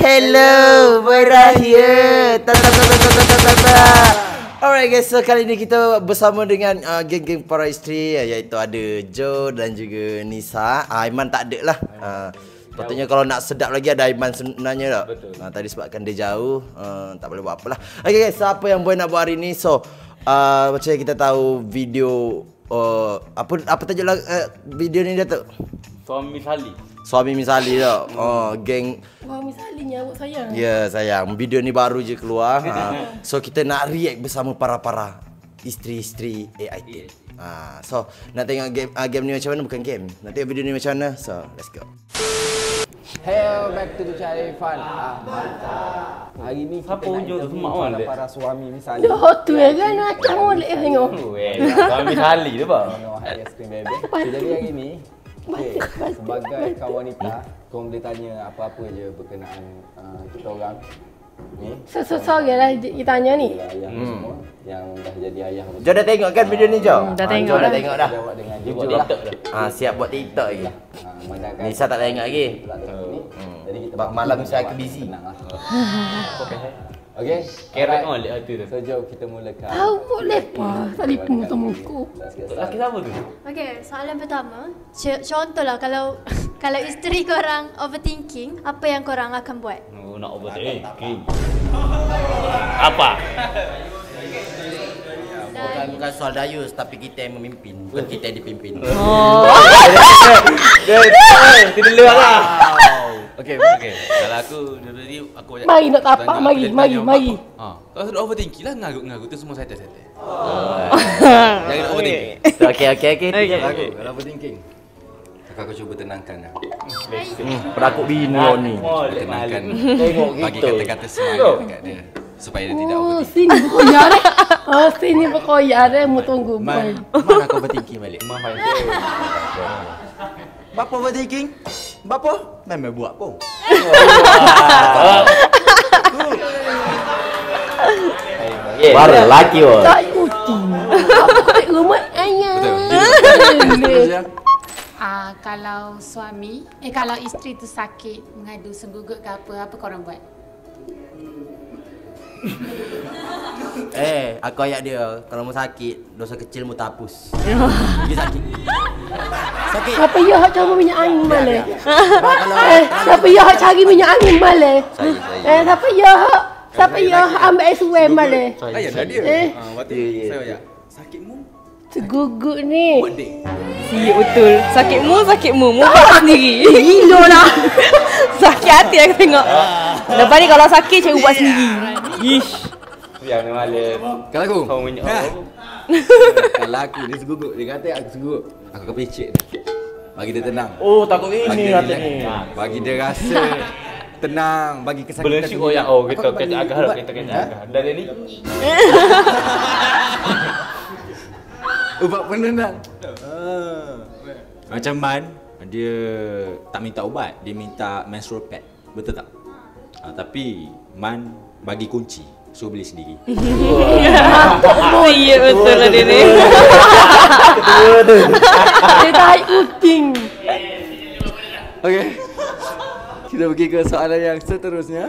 Hello, Beraya. Ta ta ta. Alright guys, so kali ni kita bersama dengan uh, geng-geng para isteri ya, iaitu ada Joe dan juga Nisa. Ah, Aiman uh, tak ada lah. Ah, Patutnya kalau nak sedap lagi ada Aiman sebenarnya tak? Betul. Uh, tadi sebabkan dia jauh, uh, tak boleh buat apalah. Okay guys, so apa yang boy nak buat hari ni? So, uh, macam kita tahu video... Uh, apa apa tajuk uh, video ni dia tu? Suami Sali. Suami misali tak? Oh, geng Wah, misalnya awak sayang. Ya yeah, sayang, video ni baru je keluar. ha. So kita nak react bersama para-para isteri-isteri AIT. Ha. So nak tengok game uh, game ni macam mana bukan game. Nak tengok video ni macam mana. So let's go. Hello, back to the channel Irfan. Ah, mantap. Hari ni kita Siapa nak hujung tu? interview Mak Wan para, dia? para suami misalnya. Dah tu ya kan macam boleh tengok. Oh, eh. Suami Sali tu High Ice Cream Baby. Jadi hari ni, okay, sebagai kawan wanita, kau boleh tanya apa-apa je berkenaan uh, kita orang. Ni, So, so sorry lah kita tanya ni. ayah hmm. semua yang dah jadi ayah. Jo dah tengok kan video ni Jo? Hmm, dah Ah, tengok Jo dah dah. tengok dah. Jawab dengan Dia jujur buat lah. TikTok dah. Ah siap buat TikTok lagi. Ah, Nisa tak tengok lagi. ni. Jadi kita malam saya aku busy. Tenang lah. Okay. Kerek alright. on lihat tu tu. So jom kita mulakan. Tahu boleh apa? Tadi pun temuku. Let's get Laki started. siapa tu? Okay, soalan pertama. C- contohlah kalau kalau isteri korang overthinking, apa yang korang akan buat? Oh, nak overthinking. Apa? Bukan bukan soal Dayus tapi kita yang memimpin, bukan kita yang dipimpin. Tidak lewat lah. Okey, okey. Kalau aku dulu ni aku banyak Mari nak tapak, mari, mari, mari. Ha. Kalau sudah overthinking lah ngarut-ngarut tu semua settle-settle. Jangan overthinking. So, okey okey okey. Aku kalau overthinking. Aku, aku cuba tenangkan lah. Perakuk bini ni. Molek Tenangkan. Tengok Bagi gitu. kata-kata semangat dekat dia. Supaya dia tidak Oh, overthinking. sini berkoyak dah. Oh, sini berkoyak dah. Mu tunggu. Man, mana kau overthinking balik? Mahal Bapa overthinking? Bapa? Memang buat pun. Baru lelaki wah. Tak ikuti. Aku kat rumah ayah. Ya. Ah, kalau suami, eh kalau isteri tu sakit, mengadu senggugut ke apa, apa korang buat? Eh, aku ayat dia. Kalau mu sakit, dosa kecil mu tak hapus. Dia sakit. Sakit. Siapa ya hak cari minyak angin malah? Kalau Eh, siapa ya hak cari minyak angin saya. Eh, siapa ya hak? Siapa ya hak ambil air suai malah? Ayah dah dia. Eh. Ah, waktu Ya, ya. saya ya. Sakitmu? Segugut ni. Buat dek. Ya betul. Sakitmu, sakitmu. Mu buat sendiri. Gila lah. sakit hati aku tengok. Lepas ni kalau sakit, cikgu buat sendiri. Ish. Biar ni malam. Kalau aku? Kau minyak Ha. Kalau aku, dia segugut. Dia kata aku segugut. Aku akan dia. Bagi dia tenang. Oh, takut Bagi ini dia kata ni. Bagi dia rasa tenang. Bagi kesakitan. Si tu oh ya oh kita bagi kena agak harap kita kena Ha? agak. Dari ni. Ubat penenang. Ah. Macam Man, dia tak minta ubat, dia minta menstrual pad. Betul tak? Ah, tapi Man bagi kunci, suruh beli sendiri. Ya betul lah dia ni. Dia tak ikuting. Okey. Kita pergi ke soalan yang seterusnya.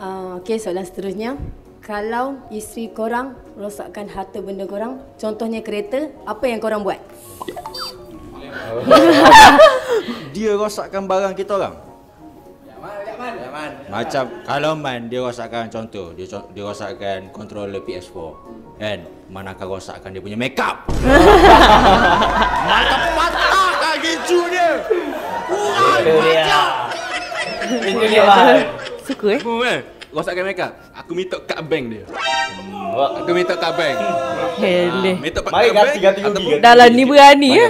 Uh, Okey, soalan seterusnya. Kalau isteri korang rosakkan harta benda korang, contohnya kereta, apa yang korang buat? Dia rosakkan barang kita orang. Macam kalau Man dia rosakkan contoh, dia dia rosakkan controller PS4. Kan? Man akan rosakkan dia punya makeup. Mata patah kaki dia. Itu dia. Itu dia. bang. Suka eh. Mu kan? Rosakkan makeup. Aku minta kad bank dia. Wah. Aku minta kad bank. Heleh. Minta kad Mari bank. ganti-ganti rugi, ataupun- ganti. Dah lah ni berani ya.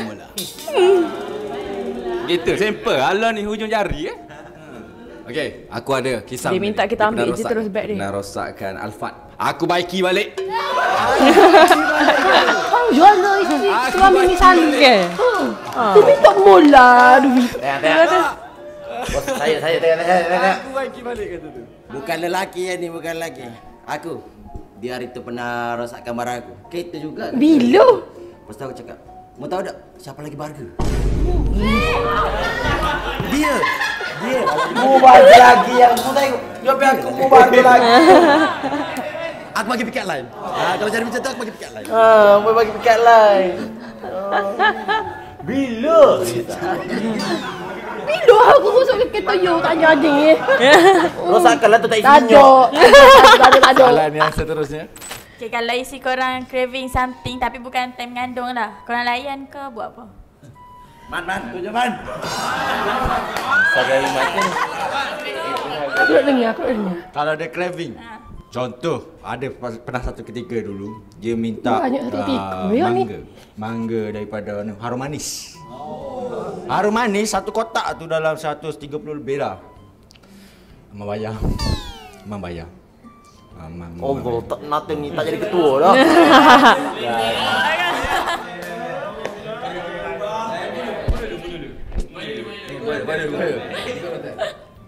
Gitu, simple. Alah ni hujung jari eh. Okey, aku ada kisah. Dia ni. minta kita ambil je terus beg dia. Pernah rosakkan Alphard. Aku baiki balik. Kau jual lah isteri suami misalnya. Ke? Tu minta mula duit. Tengok tengok. Bos, saya saya tengok tengok tengok. Aku baiki balik kata tu. Bukan lelaki yang ni, bukan lelaki. Aku. Dia hari tu pernah rosakkan barang aku. Kereta juga. Bila? Lepas tu aku cakap, mau tahu tak siapa lagi barga? Dia. Dia mu bagi lagi yang mu tengok. Dia biar aku mu bagi lagi. Aku bagi pikat lain. Ha, kalau jadi macam tu aku bagi pikat lain. Ha, mu bagi pikat lain. Bila? Bila aku masuk ke kereta you tanya anjing ni. Rosakkanlah tu tak isi Tak ada. minyak. Tak ada, tak ada. Soalan yang seterusnya. Okay, kalau isi korang craving something tapi bukan time mengandung lah. Korang layan ke buat apa? Man, man, tu je man. Aku nak dengar, aku nak dengar. Kalau ada craving. Contoh, ada pernah satu ketika dulu dia minta Banyak ah, ya ni. mangga. Mangga daripada mana? Harum manis. Harum manis satu kotak tu dalam 130 lebih lah. Memang bayar. Memang bayar. Ah, memang- memang Allah, bayar. tak nothing ni tak jadi ketua dah.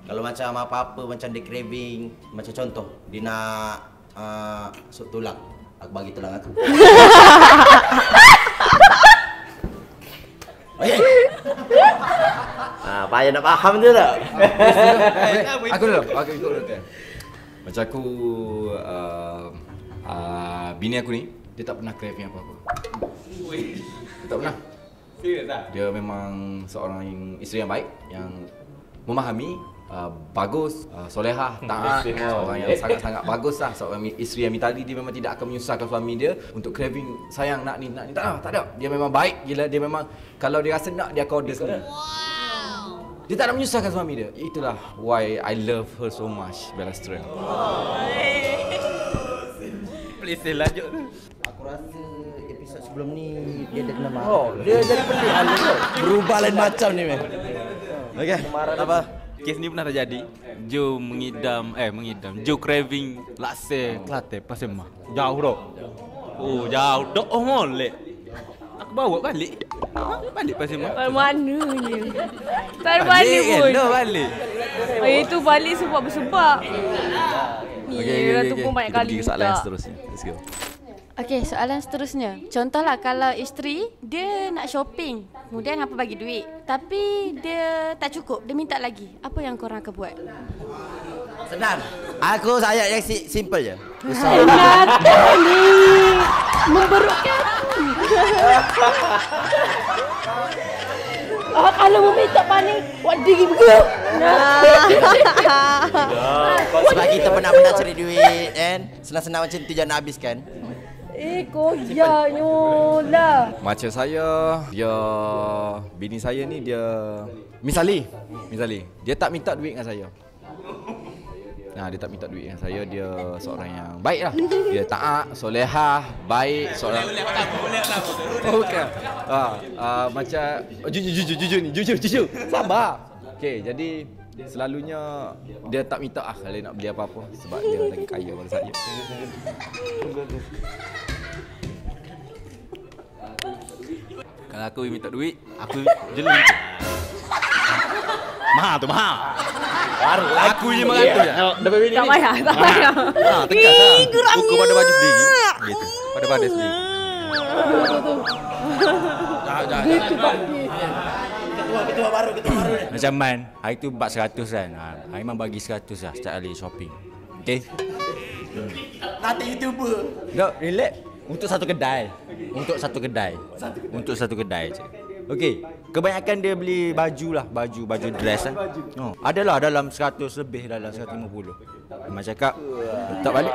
Kalau macam apa-apa macam dia craving, macam contoh dia nak uh, sup tulang, aku bagi tulang aku. Ah, payah nak faham dia tak? Aku dulu, aku ikut dulu. Macam aku uh, uh, bini aku ni dia tak pernah craving apa-apa. Dia tak pernah. Dia memang seorang yang isteri yang baik yang memahami uh, bagus, uh, solehah, taat, seorang yang sangat-sangat bagus lah seorang isteri yang mitali dia memang tidak akan menyusahkan suami dia untuk craving sayang nak ni nak ni tak ada, tak ada. Dia memang baik gila dia memang kalau dia rasa nak dia akan order sendiri. Dia tak nak menyusahkan suami dia. Itulah why I love her so much, Bella Strand. Please lanjut tu. Aku rasa episod sebelum ni dia dah kena marah. Oh, dia jadi pelik. Berubah lain macam ni meh. Okay. Apa? Kes ni pernah terjadi. Jo mengidam, eh mengidam. Jo craving laksa Kelantan pasal mah. Jauh dok. Oh, jauh dok. Oh, molek. Aku bawa balik. Balik pasal mah. Dari mana ni? Tak ada balik pun. Hello, balik. Oh, itu balik sebab bersebab. Ni, Ratu pun banyak kali Kita pergi ke soalan seterusnya. Let's go. Okey, soalan seterusnya. Contohlah kalau isteri dia nak shopping, kemudian hampa bagi duit, tapi dia tak cukup, dia minta lagi. Apa yang korang akan buat? Senang. Aku saya yang si, simple je. Kenapa ni? Memberukkan aku. Ah, kalau meminta panik, buat diri begitu. Sebab kita pernah-pernah cari duit kan. Senang-senang macam tu jangan habiskan. Eh, koyaknya lah. Macam saya, dia bini saya ni dia misali, misali. Dia tak minta duit dengan saya. Nah, dia tak minta duit dengan saya. Dia seorang yang baik lah. Dia taat, solehah, baik, seorang Oh, bukan. Ah, ah, macam oh, jujur jujur jujur ni, jujur jujur. Sabar. Okey, jadi selalunya dia tak minta ah kalau nak beli apa-apa sebab dia lagi kaya pada saya. Kalau aku minta duit, aku jeli. Mahal tu, mahal. Baru aku je mengatur je. Dapat bini Tak ni. payah, tak payah. Ha, tegas lah. Ukur pada baju sendiri. Gitu. Pada badan sendiri. Dah, dah, dah. Ketua baru, ketua baru ni. Macam Man, hari tu bab 100 kan. Ha, Aiman bagi 100 lah setiap kali shopping. Okay? Nanti YouTuber. Tak, relax. Untuk satu kedai. Untuk satu kedai. Untuk satu kedai je. Okey, kebanyakan dia beli baju lah, baju baju dress lah. Oh, adalah dalam 100 lebih dalam 150. Memang cakap letak balik.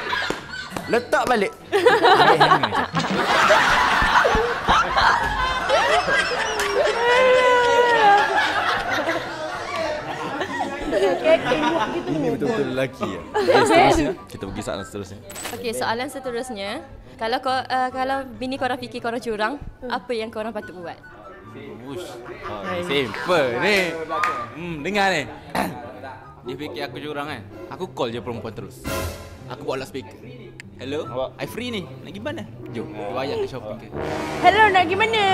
letak balik. Ambil hanger je. Ini betul-betul lelaki ya. Okay, seterusnya. Kita pergi soalan seterusnya. Okey, soalan seterusnya. Kalau kau uh, kalau bini korang fikir korang curang, apa yang korang patut buat? Ush. Oh, simple ni. Hmm, dengar ni. Dia fikir aku curang kan. Aku call je perempuan terus. Aku bawa loudspeaker. Hello, I free ni. Nak pergi mana? Jom, kita bayar ke shopping ke. Hello, nak pergi mana?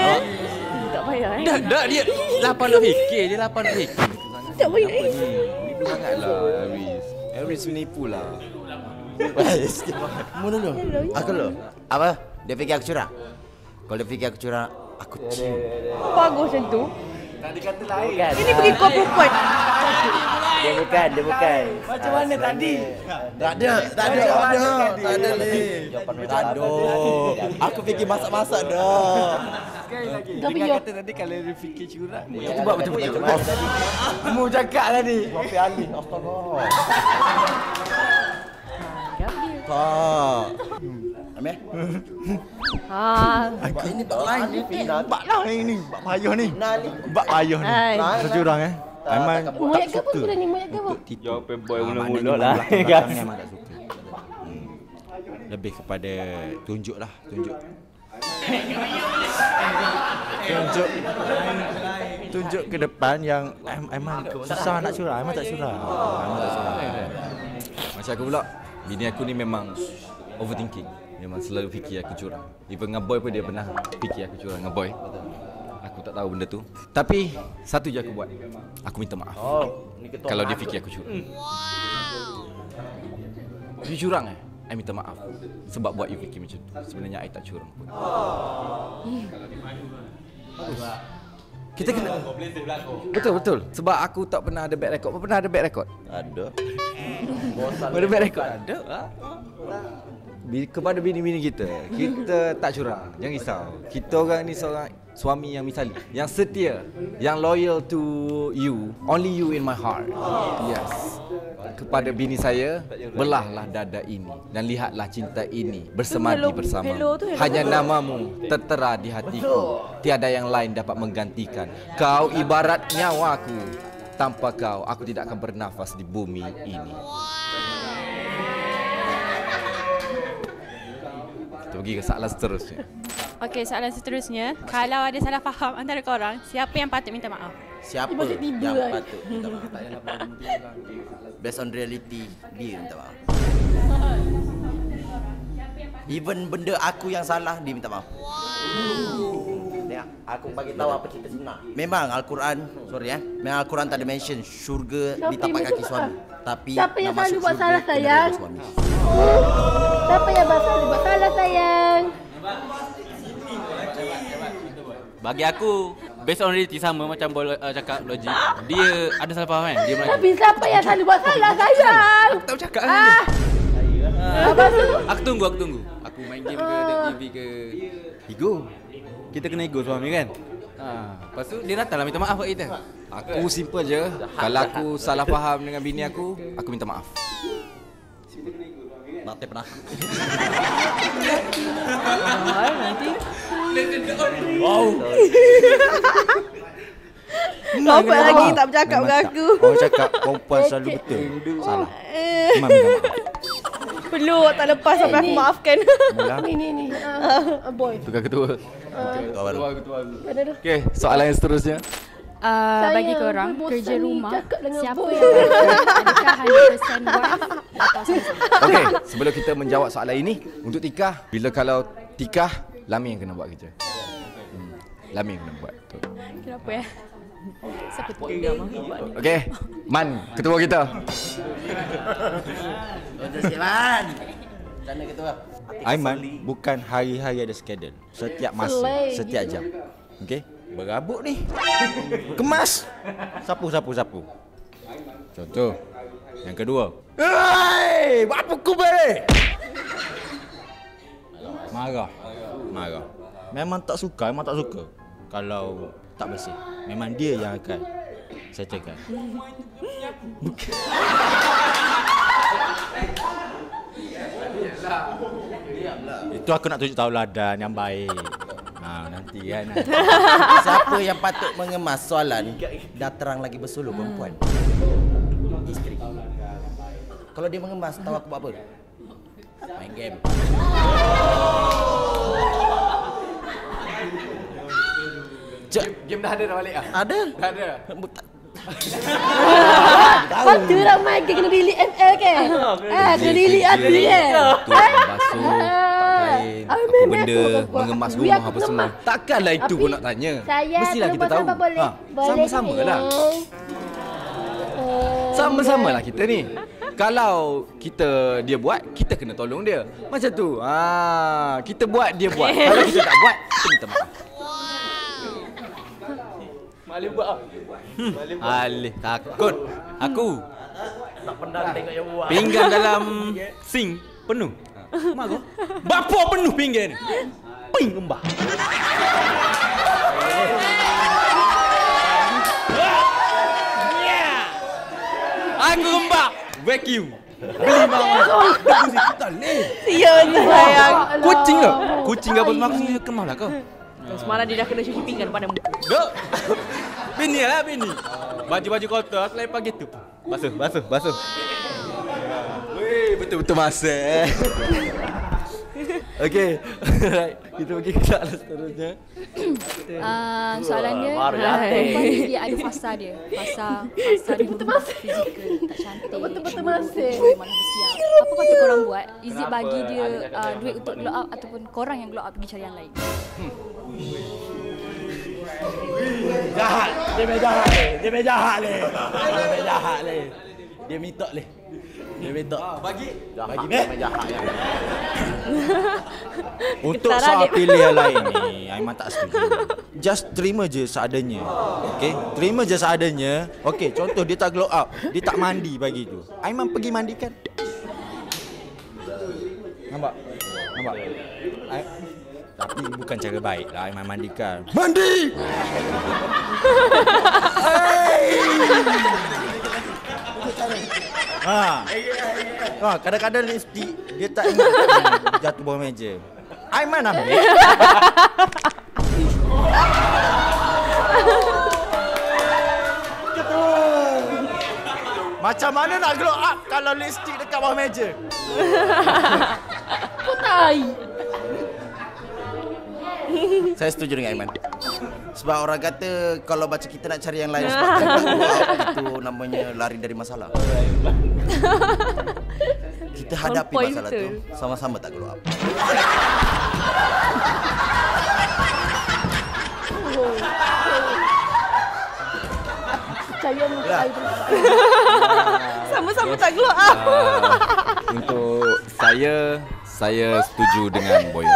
Tak payah eh. Dah, dah dia lapar nak fikir. Dia lapar nak fikir. Tak payah Apa eh. ni? Nipu sangatlah Aris. Aris menipu lah. Mu dulu. Aku dulu. Apa? Dia fikir aku curang. Kalau dia fikir aku curang, aku cium. Bagus macam tu. Tadi kata lain. Bukan. Ini berikut perempuan. Dia bukan, dia bukan. Macam mana tadi? Tak ada, tak ada, tak ada. Tak ada ni. Aduh. Aku fikir masak-masak dah. Sekali lagi. Tapi Dengan yo. kata tadi kalau dia fikir curang. Ya, Dia buat betul-betul. Kamu cakap tadi. Kopi alih. Astaga. Tak. Ambil. Ha. Bak ini bak lain ni. Bak lah ini, bak payah ni. Ni. Bak payah ni. Hai. Saya curang eh. Aiman Moyak ke apa kau ni? Moyak ke apa? Jawapan boy mula-mula lah. Memang tak suka. Lebih kepada tunjuk lah, tunjuk. Tunjuk tunjuk ke depan yang Aim- Aiman susah nak curang, Aiman tak curang. Aiman tak curang. Macam aku pula. Bini aku ni memang overthinking. Memang selalu fikir aku curang. Even dengan boy pun dia pernah fikir aku curang dengan boy. Aku tak tahu benda tu. Tapi satu je aku buat. Aku minta maaf. Oh. Kalau dia fikir aku curang. Dia curang eh? I minta maaf Sebab buat you fikir macam tu. Sebenarnya I tak curang pun. Kita kena Betul betul. Sebab aku tak pernah ada bad record. Kau pernah ada bad record? Ada. Ada bad record? Ada. Bi- Kepada bini-bini kita Kita tak curang. Jangan risau. Kita orang ni seorang Suami yang misali Yang setia Yang loyal to you Only you in my heart. Yes Kepada bini saya Belahlah dada ini Dan lihatlah cinta ini Bersemadi bersama. Hanya namamu Tertera di hatiku. Tiada yang lain dapat menggantikan. Kau ibarat nyawaku. Tanpa kau Aku tidak akan bernafas di bumi ini. Kita pergi ke soalan seterusnya Okey, soalan seterusnya. Kalau ada salah faham antara korang, siapa yang patut minta maaf? Siapa yang kan? patut minta maaf? Based on reality Dia minta maaf Even benda aku yang salah Dia minta maaf Ni aku bagi tahu apa cerita sebenar. Memang Al-Quran, sorry eh. Memang Al-Quran tak ada mention syurga Siapa di tapak kaki suami. Tapi Siapa yang selalu buat syurga salah, sayang? Siapa yang dia buat salah sayang? Bagi aku Based on reality sama macam boy uh, cakap logik Dia ada salah faham kan? Dia Melayu Tapi siapa yang selalu buat? Salah sayang? Aku tahu cakap Ah. kan Apa tu? Aku tunggu aku tunggu. Aku main game ke tengok TV ke? Ego. Kita kena ego suami kan? Ha. Lepas tu dia datang lah minta maaf kat kita. Aku simple je. Kalau aku salah faham dengan bini aku Aku minta maaf. Nak tip pernah. nanti. Kenapa lagi tak bercakap dengan aku? Orang cakap perempuan selalu betul. Salah. Eh, Memang perlu tak lepas sampai aku maafkan. Ni ni ni. Ah, boy. Tukar ketua Ketua baru. Ada dah. Okay soalan yang seterusnya Uh, Sayang, bagi korang kerja rumah cakap dengan Siapa boy. yang adakah 100% wife atau? Okay sebelum kita menjawab soalan ini Untuk Tika Bila kalau Tika Lami yang kena buat kerja hmm. Lami yang kena buat Betul. Kenapa ya? Seperti Okay Man Ketua kita man. Ketua. Aiman bukan hari-hari ada schedule. Setiap masa, setiap jam. Okey? Berabuk ni. Kemas. Sapu sapu sapu. Contoh. Yang kedua. Hei, buat apa kau balik? Marah. Marah. Memang tak suka, memang tak suka. Kalau tak bersih. Memang dia yang akan settlekan. Itu aku nak tunjuk tauladan yang baik. Nanti kan. Siapa yang patut mengemas soalan dah terang lagi bersuluh perempuan? Isteri. Kalau dia mengemas tahu aku buat apa? Main game. Cek, Game dah ada dah balik ah. ada? Dah ada Patut lah main game kena delete ML ke? Ah, kena delete hati eh. Betul Basuh Kain Ah, Apa benda. Mengemas rumah apa semua. Takkanlah itu Tapi, pun nak tanya Sayang, Mestilah kita tahu boleh? Ha, Boleh, Sama-sama lah sayang. Sama-sama lah kita ni kalau kita dia buat kita kena tolong dia macam tu ha kita buat dia buat kalau kita tak buat kita minta maaf Malih buat ah. Hmm. Alih takut. Aku Tak pernah tengok yang buat. pinggan dalam sink penuh. Mak kau. Bapa penuh pinggan. Ping kembang. Aku kembang. Vacuum. Beli mama. Aku sih tak leh. Sianya sayang. Kucing ke? Kucing apa maksudnya kemah lah kau? Semalam dia dah kena cuci pinggan pada muka. Dok. Bini lah bini. Baju-baju kotor selepas gitu. Basuh, basuh, basuh. Betul-betul masak. Okey. Alright, kita pergi ke soalan seterusnya. Uh, soalan dia Mari, uh, hati. perempuan ni dia ada fasa dia fasa fasa dia betul fizikal tak cantik betul masih malah bersiap apa patut korang buat is it bagi dia uh, duit untuk glow up ataupun korang yang glow up pergi cari yang lain Jahat. Dia main jahat. Dia main jahat. Dia main jahat. Dia mitok le. Dia mitok. Bagi. Jahat. Bagi main jahat ya. Untuk Ketara soal dia. pilih yang lain ni, Aiman tak setuju. Just terima je seadanya. Okay? Terima je seadanya. Okay, contoh dia tak glow up. Dia tak mandi pagi tu. Aiman pergi mandikan. Nampak? Nampak? I- tapi bukan cara baik lah Aiman mandikan. Mandi! Ha. Ha, kadang-kadang lipstick dia tak ingat hmm, jatuh bawah meja. Aiman ambil. Macam mana nak glow up kalau lipstick dekat bawah meja? Putai. Saya setuju dengan Aiman. Sebab orang kata kalau baca kita nak cari yang lain sebab itu namanya lari dari masalah. Kita hadapi point masalah betul. tu sama-sama tak glow up. Percaya muka air tu. Sama-sama tak glow up. Untuk saya saya setuju dengan Boy.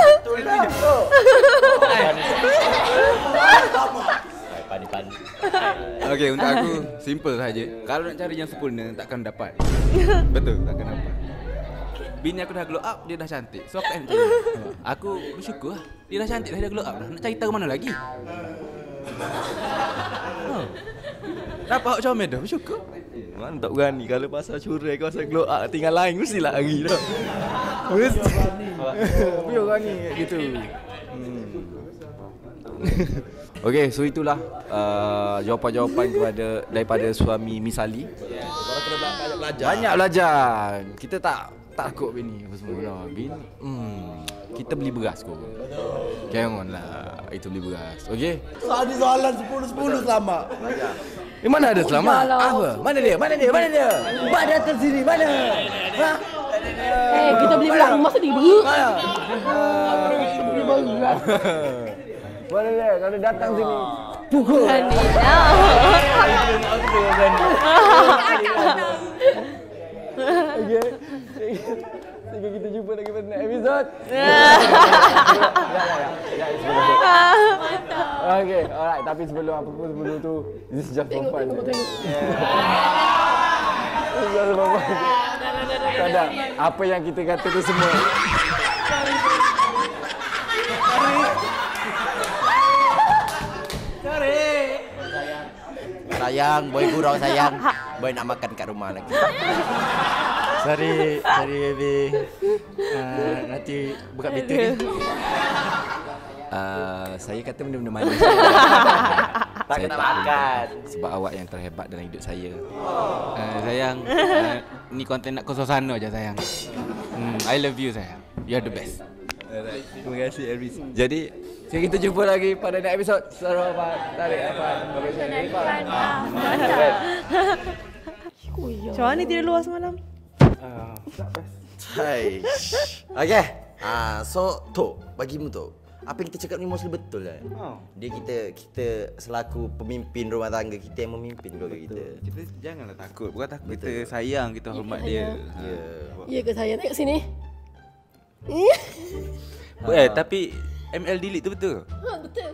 Padi-padi. Okey, untuk aku simple saja. Kalau nak cari yang sempurna takkan dapat. Betul, takkan dapat. Bini aku dah glow up, dia dah cantik. So apa yang nak cari? Aku bersyukur lah. Dia dah cantik dah, dia glow up dah. Nak cari tahu mana lagi? Oh. Dapat macam mana dah, bersyukur. Mana tak berani kalau pasal curai kau pasal glow up tinggal lain mesti lari dah. Mesti. Biar berani kayak gitu. Hmm. Okey, so itulah uh, jawapan-jawapan kepada daripada suami Misali. Kena banyak belajar. Banyak belajar. Kita tak takut bini apa semua lah. Bini, hmm, kita beli beras kau. Jangan lah, itu beli beras. Okey? Soalan soalan 10 10 selamat. Eh, mana ada selamat? Yalah. Apa? Mana dia? Mana dia? Mana dia? Mak datang sini mana? Ha? Eh, kita beli belah rumah sendiri. Beli belah. Mana dia? Kalau datang sini. Berani Okey. Sehingga kita jumpa lagi pada next episode. Okay, alright. Tapi sebelum apa pun sebelum tu, this is just for Tengok, fun. tengok, tengok. This is just for fun. Sadar, apa yang kita kata tu semua. Sayang, boy gurau sayang. Boy nak makan kat rumah lagi. Sorry, sorry baby. Uh, nanti buka pintu ni. Uh, saya kata benda-benda manis. Tak Saya kena tak makan. Sebab awak yang terhebat dalam hidup saya. Uh, sayang, uh, ni konten nak kau suasana je sayang. Hmm, I love you sayang. You are the best. Alright, terima kasih Elvis. Jadi, so kita jumpa lagi pada next episode. Sarapan, tarik apa? Macam mana tidur luar semalam? Hai. Okey. Ah, so tu bagimu tu. Apa yang kita cakap ni mostly betul kan? Dia kita kita selaku pemimpin rumah tangga kita yang memimpin keluarga kita. Kita janganlah takut. Bukan takut. Kita sayang, kita hormat dia. Ya. Ya ke saya tengok sini? Eh, tapi ML delete tu betul? Ha, betul.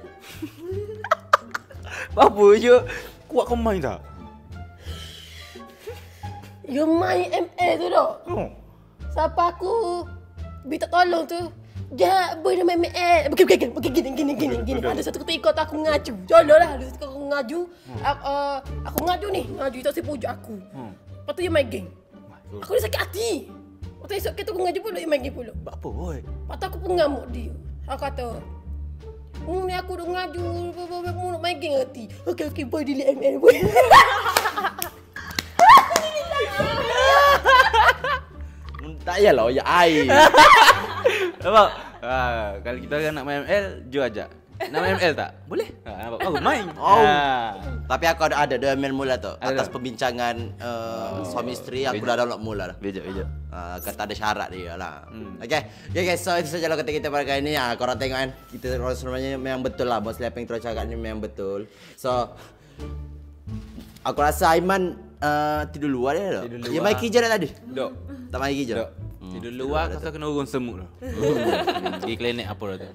Apa je? Kuat kau main tak? You main ML tu dok. Oh. Siapa aku minta tolong tu. Dia boleh main ML. Bukan bukan bukan gini gini gini gini. Ada satu ketika tu aku ngaju. Lah. Ada satu ketika aku ngaju. Aku, uh, aku ngaju ni. Ngaju tak saya pujuk aku. Hmm. Lepas tu dia main game. Aku dah sakit hati. Lepas tu esok kita aku ngaju pula dia main game pula. Apa boy? Lepas tu aku pun ngamuk dia. Aku kata, Hmm, ni aku dah ngaju, mu nak main game hati. Okey, okey, boy delete ML boy. Tak yalah, ya air. Nampak? Ha, kalau kita nak main ML, Jo ajak. Nak main ML tak? Boleh. Ha, nampak? Bagus main. Oh. Ha. Tapi aku ada ada dua email mula tu. Ada Atas tak? perbincangan uh, suami isteri aku dah download mula dah. Bejak, bejak. Uh, kata ada syarat dia lah. Hmm. Okay. Okay guys, so itu saja lah kata kita pada kali ini. Ha, korang tengok kan. Kita orang sebenarnya memang betul lah. Mostly apa yang terus cakap ni memang betul. So, aku rasa Aiman uh, tidur luar dia tak? Tidur luar. main kerja dah tadi? Dok. Tak main kerja? Dok. Tidur luar kata kena urun semut tu. Pergi klinik apa dah tu.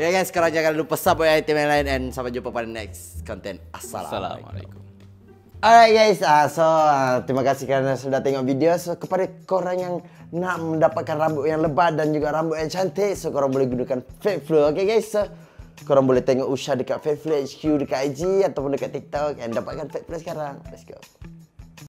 Ya guys, sekarang jangan lupa subscribe item yang lain and sampai jumpa pada next content. Assalamualaikum. Assalamualaikum. Alright guys, uh, so uh, terima kasih kerana sudah tengok video. So kepada korang yang nak mendapatkan rambut yang lebat dan juga rambut yang cantik, so korang boleh gunakan Fake Flow. Okay guys, so korang boleh tengok Usha dekat Fake Flow HQ dekat IG ataupun dekat TikTok and dapatkan Fake Flow sekarang. Let's go.